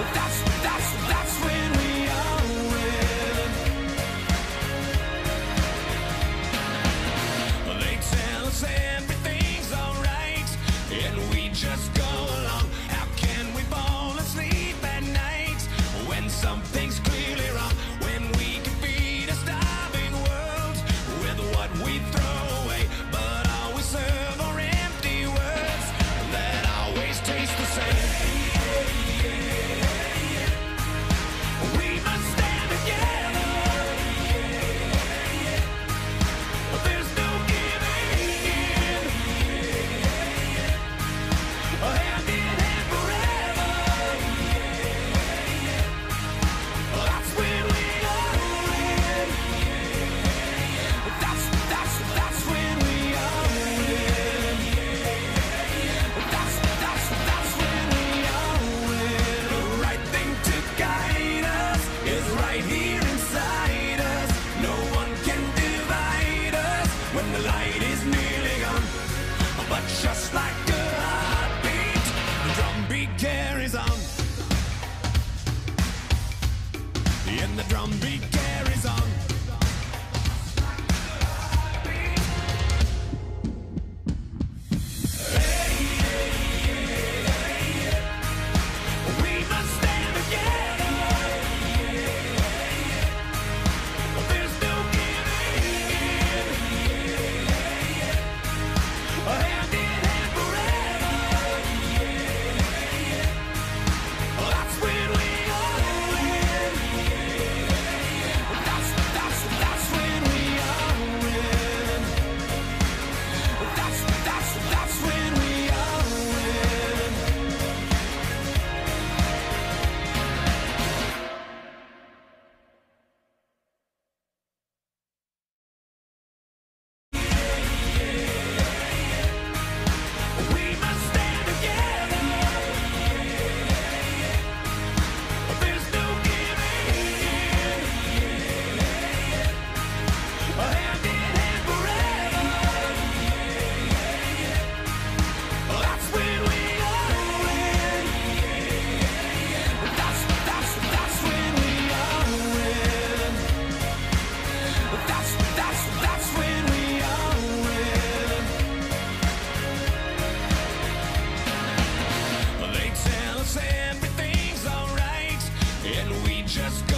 That's and and we just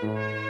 Música